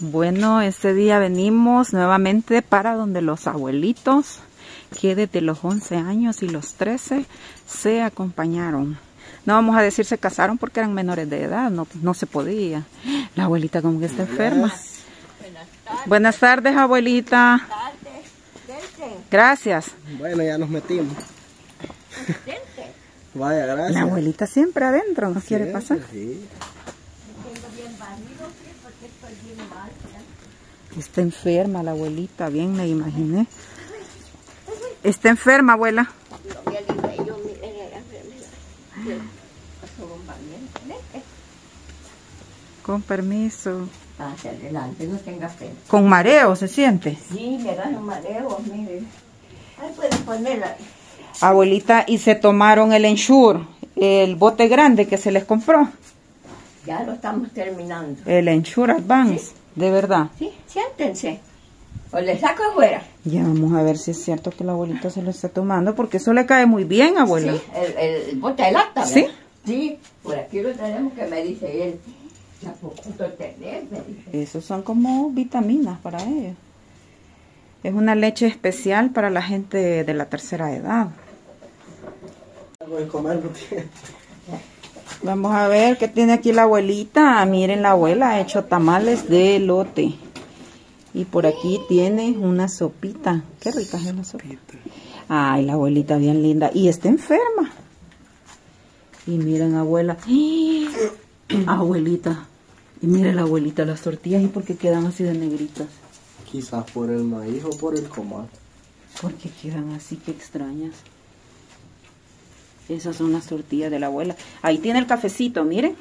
Bueno, este día venimos nuevamente para donde los abuelitos, que desde los 11 años y los 13 se acompañaron. No vamos a decir se casaron porque eran menores de edad, no, no se podía. La abuelita como que está enferma. Buenas tardes, abuelita. Gracias. Bueno, ya nos metimos. Vaya, gracias. La abuelita siempre adentro, no quiere pasar. Sí. Está enferma la abuelita, bien me imaginé. Está enferma, abuela. Con permiso. Hacia adelante, no tenga pena. Con mareo se siente. Sí, me dan un mareo, mire. Ahí ponerla. Abuelita, y se tomaron el ensure, el bote grande que se les compró. Ya lo estamos terminando. El ensure advance, de verdad. Sí, siéntense. O le saco afuera. Ya vamos a ver si es cierto que la abuelita se lo está tomando, porque eso le cae muy bien, abuela. Sí, el, el bote de lata, ¿verdad? ¿Sí? Sí, por aquí lo tenemos que me dice él. Ya tener, me dice. Esos son como vitaminas para ellos. Es una leche especial para la gente de la tercera edad. Algo de comer no tiene. Vamos a ver qué tiene aquí la abuelita. Miren, la abuela ha hecho tamales de elote. Y por aquí tiene una sopita. Qué rica es la sopita. Ay, la abuelita bien linda. Y está enferma. Y miren, abuela. Abuelita. Y miren la abuelita, las tortillas. ¿Y por qué quedan así de negritas? Quizás por el maíz o por el comal. ¿Por qué quedan así? Qué extrañas. Esas son las tortillas de la abuela. Ahí tiene el cafecito, miren.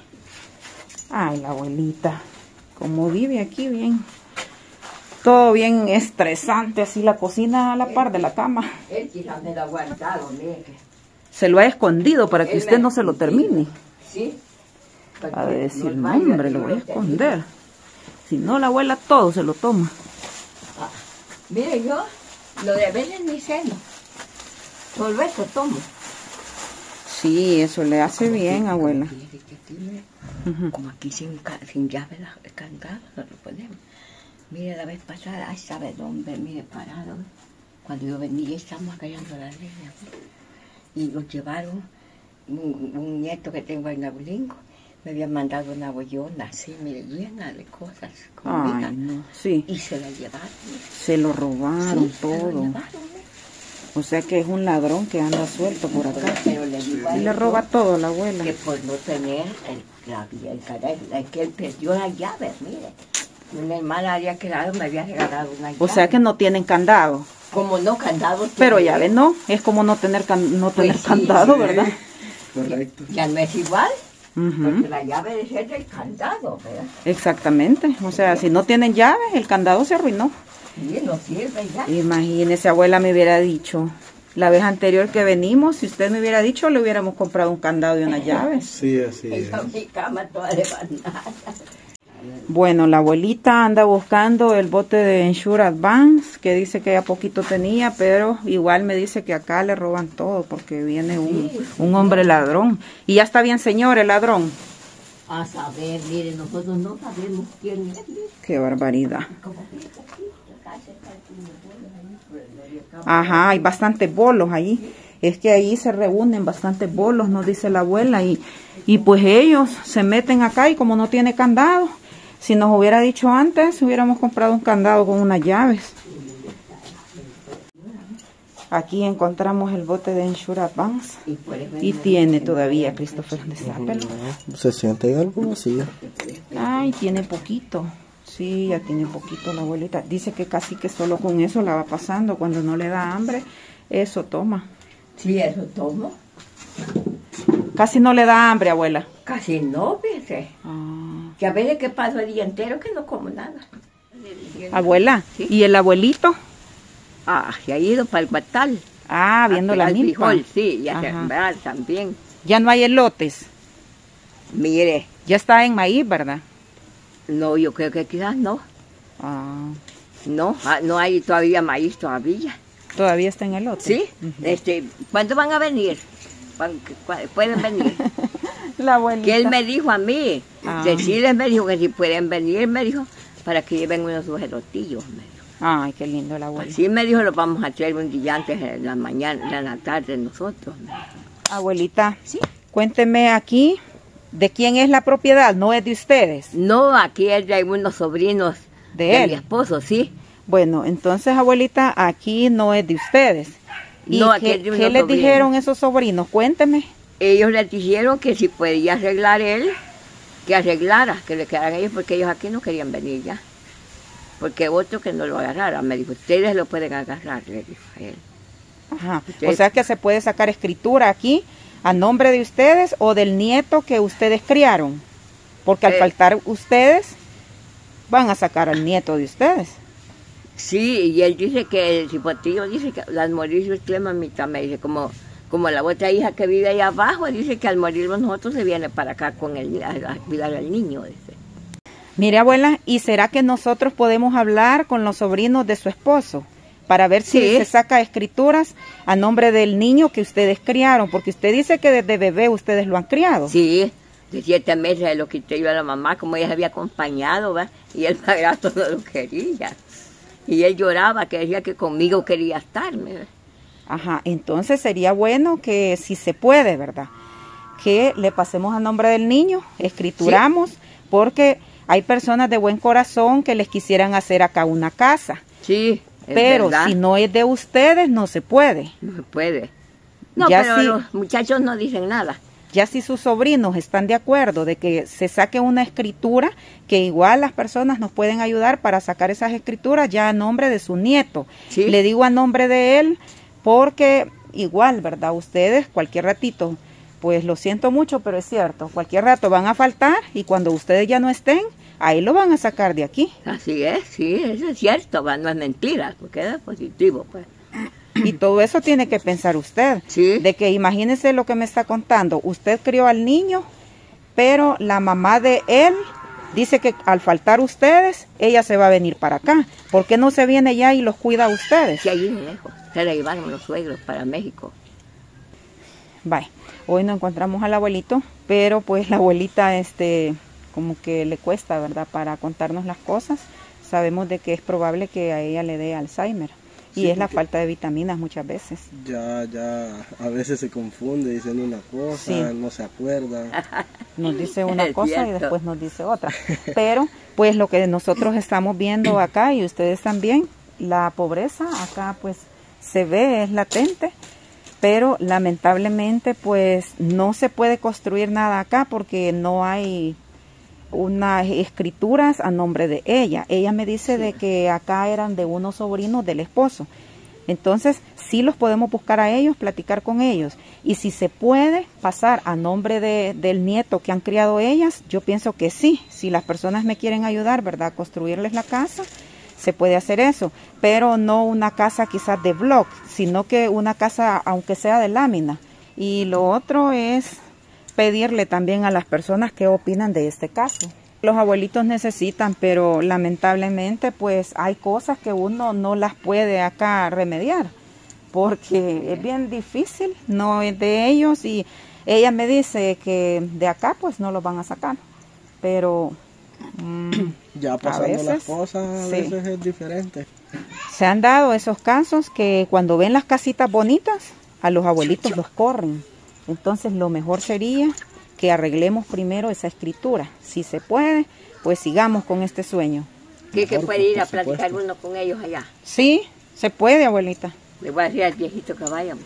Ay, la abuelita. Como vive aquí bien. Todo bien estresante, así la cocina a la par de la cama. Él quizás me lo ha guardado, mire. Se lo ha escondido para que usted no se lo termine. Sí. A decir, no hombre, lo voy a esconder. Si no, la abuela todo se lo toma. Mire, yo lo de veces ni ceno. Solo eso tomo. Sí, eso le hace bien, abuela. Que Ujú. Como aquí sin, sin llave la no lo ponemos. Mire, la vez pasada, ay, sabe dónde, mire, parado. Cuando yo venía, estábamos callando la leña. Y lo llevaron, un, un nieto que tengo en Abulingo, me había mandado una bollona así, mire, llena de cosas, comida. Ay, no. Sí, Y se la llevaron. se lo robaron Sí, se lo todo. llevaron. O sea que es un ladrón que anda suelto por acá. Pero le digo a Y le roba todo a la abuela. que por no tener el, la, el, la- que él perdió las llaves, mire. Una hermana había quedado, me había regalado una llave. O sea que no tienen candado. Como no candados. Pero tiene llave él, no, es como no tener can- no Pues tener sí, candado, sí. ¿verdad? Correcto. Ya no es igual, Porque la llave ser del candado, ¿verdad? Exactamente. O sea, si no tienen llave, el candado se arruinó. Y no sirve ya. Imagínese, abuela me hubiera dicho. La vez anterior que venimos, si usted me hubiera dicho, le hubiéramos comprado un candado y unas llaves. Sí, así es. Bueno, la abuelita anda buscando el bote de Ensure Advance, que dice que ya poquito tenía, pero igual me dice que acá le roban todo porque viene un, un hombre ladrón. Y ya está bien, señor, el ladrón. A saber, mire, nosotros no sabemos quién es. Qué barbaridad. Ajá, hay bastantes bolos ahí. Es que ahí se reúnen bastantes bolos, nos dice la abuela. Y, y pues ellos se meten acá y como no tiene candado, si nos hubiera dicho antes, hubiéramos comprado un candado con unas llaves. Aquí encontramos el bote de Ensure Advance. Y tiene todavía, Christopher, destápelo. Se siente algo vacío. Ay, tiene poquito. Sí, ya tiene poquito la abuelita. Dice que casi que solo con eso la va pasando. Cuando no le da hambre, eso toma. Sí, eso tomo. Casi no le da hambre, abuela. Casi no, fíjese. Ah. Que a veces que paso el día entero que no como nada. Abuela, Sí. ¿y el abuelito? Ah, se ha ido para el batal. Ah, viendo la milpa. frijol, sí, ya Ajá. sembrar también. Ya no hay elotes. Mire, Ya está en maíz, ¿verdad? no, yo creo que quizás no. Ah, No, ah, no hay todavía maíz todavía. todavía está en elote. ¿Sí? este, ¿Cuándo van a venir? ¿Cuán- cu- Pueden venir. La abuelita. Que él me dijo a mí, Ah. decirles me dijo que si pueden venir, me dijo, para que lleven unos sujerotillos, me dijo. Ay, qué lindo la abuelita. Así me dijo, lo vamos a hacer un día antes en la mañana, en la tarde nosotros. me dijo. Abuelita, Sí. cuénteme aquí, ¿de quién es la propiedad? ¿No es de ustedes? No, aquí es de unos sobrinos De de, él. mi esposo, sí. Bueno, entonces, abuelita, aquí no es de ustedes. ¿Y No, aquí qué, es de qué les sobrinos. dijeron esos sobrinos? Cuénteme. Ellos les dijeron que si podía arreglar él, que arreglara, que le quedaran ellos, porque ellos aquí no querían venir ya. Porque otro que no lo agarrara, me dijo, ustedes lo pueden agarrar, le dijo a él. Ajá. O sea que se puede sacar escritura aquí a nombre de ustedes o del nieto que ustedes criaron. Porque al Eh. faltar ustedes, van a sacar al nieto de ustedes. Sí, y él dice que el cipotillo dice que al morir usted, mamita, me dice, como, como la otra hija que vive ahí abajo, dice que al morir nosotros se viene para acá con el, a, a cuidar al niño. Dice. Mire, abuela, ¿y será que nosotros podemos hablar con los sobrinos de su esposo para ver si Sí. se saca escrituras a nombre del niño que ustedes criaron? Porque usted dice que desde bebé ustedes lo han criado. Sí, de siete meses se lo quité yo a la mamá, como ella se había acompañado, ¿va? y el padrastro no lo quería. Y él lloraba, que decía que conmigo quería estar. Ajá, entonces sería bueno que si se puede, ¿verdad? Que le pasemos a nombre del niño, escrituramos, porque hay personas de buen corazón que les quisieran hacer acá una casa, Sí, es pero verdad, si no es de ustedes no se puede. no se puede. No, Ya pero sí. los muchachos no dicen nada. Ya si sus sobrinos están de acuerdo de que se saque una escritura, que igual las personas nos pueden ayudar para sacar esas escrituras ya a nombre de su nieto. Sí. Le digo a nombre de él porque igual, ¿verdad? Ustedes cualquier ratito, pues lo siento mucho, pero es cierto, cualquier rato van a faltar y cuando ustedes ya no estén, ahí lo van a sacar de aquí. Así es, sí, eso es cierto, no es mentira, porque es positivo, pues. Y todo eso tiene que pensar usted. Sí. De que imagínese lo que me está contando. Usted crió al niño, pero la mamá de él dice que al faltar ustedes, ella se va a venir para acá. ¿Por qué no se viene ya y los cuida a ustedes? Sí, allí lejos, se la llevaron los suegros para México. Vaya, hoy no encontramos al abuelito, pero pues la abuelita, este, como que le cuesta, ¿verdad? Para contarnos las cosas. Sabemos de que es probable que a ella le dé Alzheimer. Y Sí, es la falta de vitaminas muchas veces. Ya, ya, a veces se confunde diciendo una cosa, Sí. no se acuerda. nos dice una cosa y después nos dice otra. Pero pues lo que nosotros estamos viendo acá y ustedes también, la pobreza acá pues se ve, es latente, pero lamentablemente pues no se puede construir nada acá porque no hay unas escrituras a nombre de ella. Ella me dice de que acá eran de unos sobrinos del esposo. Entonces, sí los podemos buscar a ellos, platicar con ellos. Y si se puede pasar a nombre de, del nieto que han criado ellas, yo pienso que sí. Si las personas me quieren ayudar, ¿verdad? A construirles la casa, se puede hacer eso. Pero no una casa quizás de block, sino que una casa, aunque sea de lámina. Y lo otro es pedirle también a las personas qué opinan de este caso. Los abuelitos necesitan, pero lamentablemente pues hay cosas que uno no las puede acá remediar, porque es bien difícil, no es de ellos y ella me dice que de acá pues no los van a sacar, pero mm, Ya pasando veces, las cosas, a sí. veces es diferente. se han dado esos casos que cuando ven las casitas bonitas, a los abuelitos los corren. Entonces lo mejor sería que arreglemos primero esa escritura. Si se puede, pues sigamos con este sueño. Que, que puede ir a platicar uno con ellos allá. Sí, se puede, abuelita. Le voy a decir al viejito que vayamos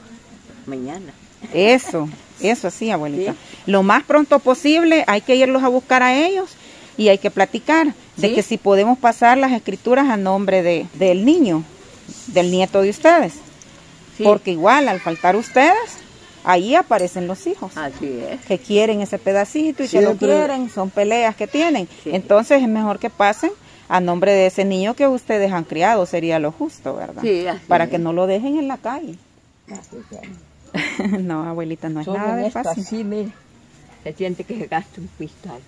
mañana. Eso, eso sí, abuelita. Lo más pronto posible hay que irlos a buscar a ellos y hay que platicar de Sí. que si podemos pasar las escrituras a nombre de, del niño, del nieto de ustedes. Sí, Porque igual al faltar ustedes, ahí aparecen los hijos. así es. que quieren ese pedacito y que lo quieren, son peleas que tienen. Sí. Entonces es mejor que pasen a nombre de ese niño que ustedes han criado, sería lo justo, ¿verdad? Sí, así Para es. que no lo dejen en la calle. Así es. no, abuelita, no es Solo nada de fácil. así, mire, se siente que se gasta un cristal.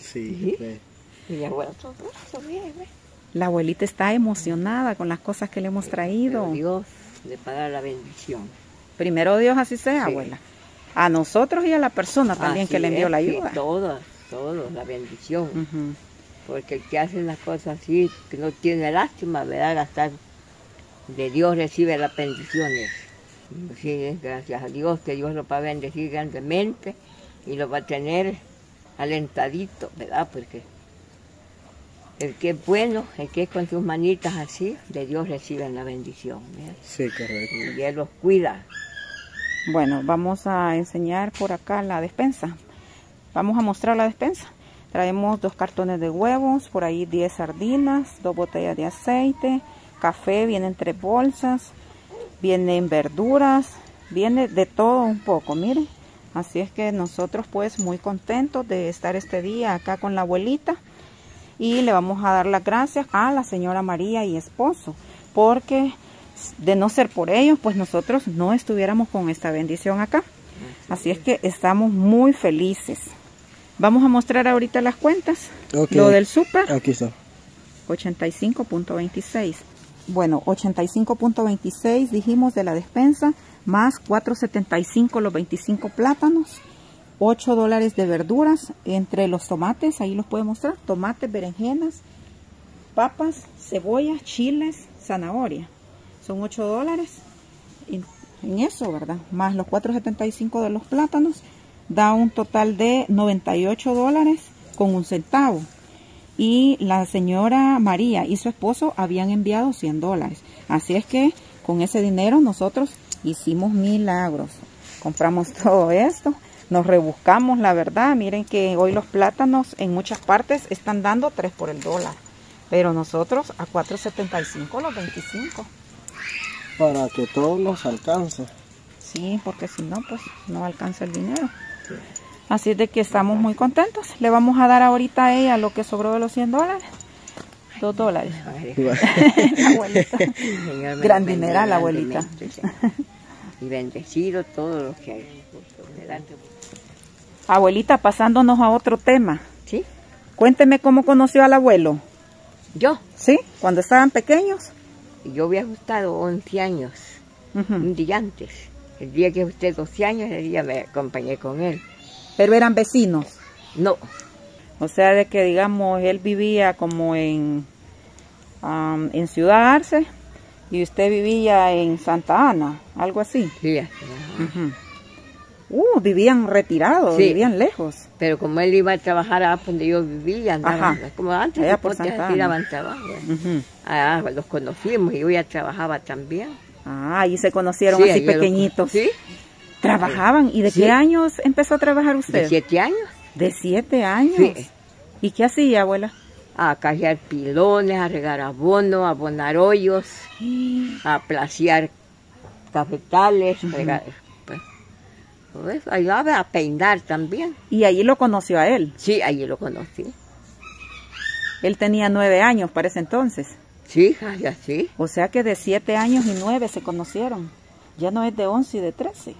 Sí, sí. Y mi abuela, ve. La abuelita está emocionada con las cosas que le hemos traído. Pero Dios le paga la bendición. Primero Dios así sea, Sí. abuela. A nosotros y a la persona también Así que le envió es, la sí, ayuda. todos, todos, la bendición. Porque el que hace las cosas así, que no tiene lástima, ¿verdad? Gastar de Dios recibe las bendiciones. Sí, gracias a Dios, que Dios lo va a bendecir grandemente y lo va a tener alentadito, ¿verdad? Porque el que es bueno, el que es con sus manitas así, de Dios recibe la bendición, ¿verdad? Sí, correcto. Y Él los cuida. Bueno, vamos a enseñar por acá la despensa. Vamos a mostrar la despensa. Traemos dos cartones de huevos, por ahí 10 sardinas, dos botellas de aceite, café, vienen tres bolsas, vienen verduras, viene de todo un poco, miren. Así es que nosotros pues muy contentos de estar este día acá con la abuelita y le vamos a dar las gracias a la señora María y esposo, porque de no ser por ellos, pues nosotros no estuviéramos con esta bendición acá. Así es que estamos muy felices. Vamos a mostrar ahorita las cuentas. Lo del súper, Aquí está. 85.26. Bueno, 85.26 dijimos de la despensa, más 4.75 los 25 plátanos, 8 dólares de verduras entre los tomates, ahí los puede mostrar, tomates, berenjenas, papas, cebollas, chiles, zanahoria. Son 8 dólares en, en eso, ¿verdad? Más los 4.75 de los plátanos, da un total de 98 dólares con un centavo y la señora María y su esposo habían enviado 100 dólares. Así es que con ese dinero nosotros hicimos milagros. Compramos todo esto, nos rebuscamos, la verdad. Miren que hoy los plátanos en muchas partes están dando 3 por el dólar. Pero nosotros a 4.75 los 25. Para que todo nos alcance. Sí, porque si no, pues no alcanza el dinero. Así es de que estamos muy contentos. Le vamos a dar ahorita a ella lo que sobró de los 100 dólares. Dos dólares. La abuelita. Gran dineral, abuelita. Y bendecido todo lo que hay. Abuelita, pasándonos a otro tema. ¿Sí? Cuénteme cómo conoció al abuelo. Yo, ¿Sí? Cuando estaban pequeños. yo había gustado 11 años, un día antes. El día que usted 12 años, el día me acompañé con él. Pero eran vecinos. No, O sea, de que digamos, él vivía como en, en Ciudad Arce y usted vivía en Santa Ana, algo así. sí, así. Uh, vivían retirados, Sí. vivían lejos. pero como él iba a trabajar a donde yo vivía, andaba, Ajá. como antes, Allá los por daban trabajo. Ujú. Ah, los conocimos y yo ya trabajaba también. Ah, ahí se conocieron Sí, así los- pequeñitos. Sí, ¿Trabajaban? ¿Y de Sí. qué años empezó a trabajar usted? de siete años. De siete años. Sí. ¿Y qué hacía, abuela? A cargar pilones, a regar abono, a abonar hoyos, a placiar cafetales, regar, pues, ayudaba a peinar también. Y allí lo conoció a él. Sí, allí lo conocí. Él tenía nueve años para ese entonces. Sí, ay, así. O sea que de siete años y nueve se conocieron. Ya no es de once y de trece.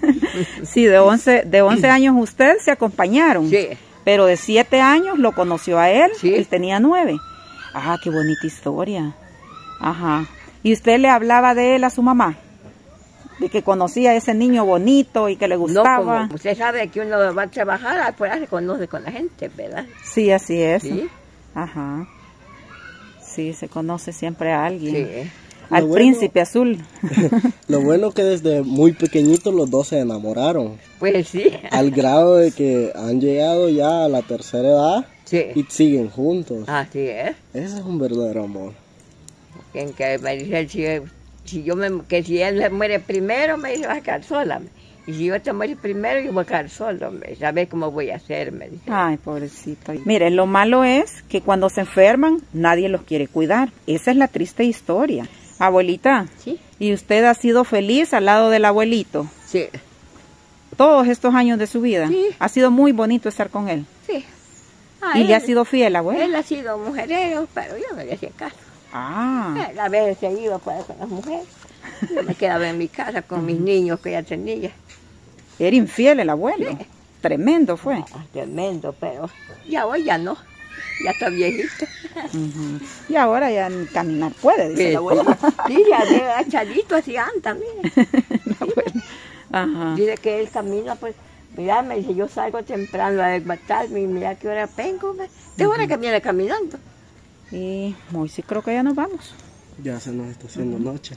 sí, de once, de once años usted se acompañaron. Sí, Pero de siete años lo conoció a él. Sí. Él tenía nueve. Ah, qué bonita historia. Ajá. ¿Y usted le hablaba de él a su mamá? De que conocía a ese niño bonito y que le no gustaba. como usted sabe que uno va a trabajar, afuera se conoce con la gente, ¿verdad? Sí, así es. Sí, Ajá. Sí, se conoce siempre a alguien. sí. Al Lo bueno- príncipe azul. Lo bueno que desde muy pequeñitos los dos se enamoraron. Pues sí, Al grado de que han llegado ya a la tercera edad sí. y siguen juntos. Así es. Ese es un verdadero amor. En que me dice, si, yo me, que si él se muere primero, me dice, vas a quedar sola. me. Y si yo te muero primero, yo voy a quedar solo. Me. ¿Sabes cómo voy a hacer? Me dice. Ay, pobrecito. Mire, lo malo es que cuando se enferman, nadie los quiere cuidar. Esa es la triste historia. Abuelita, Sí, ¿y usted ha sido feliz al lado del abuelito sí, todos estos años de su vida? Sí. Ha sido muy bonito estar con él. sí. Ah, ¿Y él, le ha sido fiel, abuela? Él ha sido mujerero, pero yo no le hacía caso. Ah, Él a veces iba para con las mujeres. Yo me quedaba en mi casa con mis niños que ya tenía. era infiel el abuelo. Tremendo fue. Ah, tremendo, pero ya hoy ya no. Ya está viejito. Y ahora ya caminar puede, dice Sí, la abuela. sí, ya de agachadito así anda, mire. Ajá. Dice que él camina, pues, mira, me dice, yo salgo temprano a desbatarme y mira qué hora vengo. me- ¿De hora que viene caminando? Y Moisés creo que ya nos vamos. Ya se nos está haciendo noche.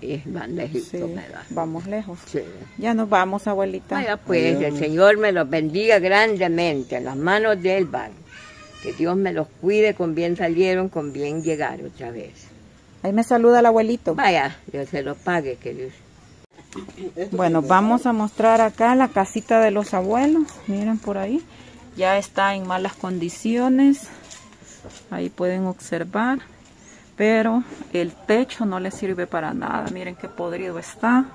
Sí, más lejito Sí, me da. vamos lejos. Sí. Ya nos vamos, abuelita. Vaya pues, el Señor me los bendiga grandemente, en las manos de Él van. Que Dios me los cuide, con bien salieron, con bien llegar otra vez. Ahí me saluda el abuelito. Vaya, Dios se lo pague, que Dios. Bueno, vamos a mostrar acá la casita de los abuelos. Miren por ahí. Ya está en malas condiciones. Ahí pueden observar. Pero el techo no le sirve para nada. Miren qué podrido está.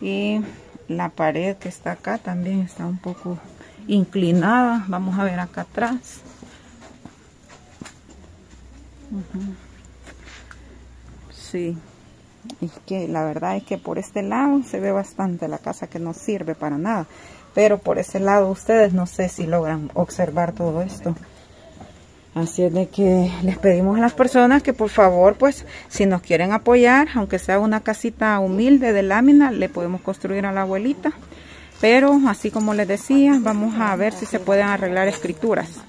Y la pared que está acá también está un poco inclinada. Vamos a ver acá atrás. Sí, es que la verdad es que por este lado se ve bastante la casa que no sirve para nada. Pero por ese lado ustedes no sé si logran observar todo esto. Así es de que les pedimos a las personas que por favor, pues, si nos quieren apoyar, aunque sea una casita humilde de lámina, le podemos construir a la abuelita. Pero, así como les decía, vamos a ver si se pueden arreglar escrituras.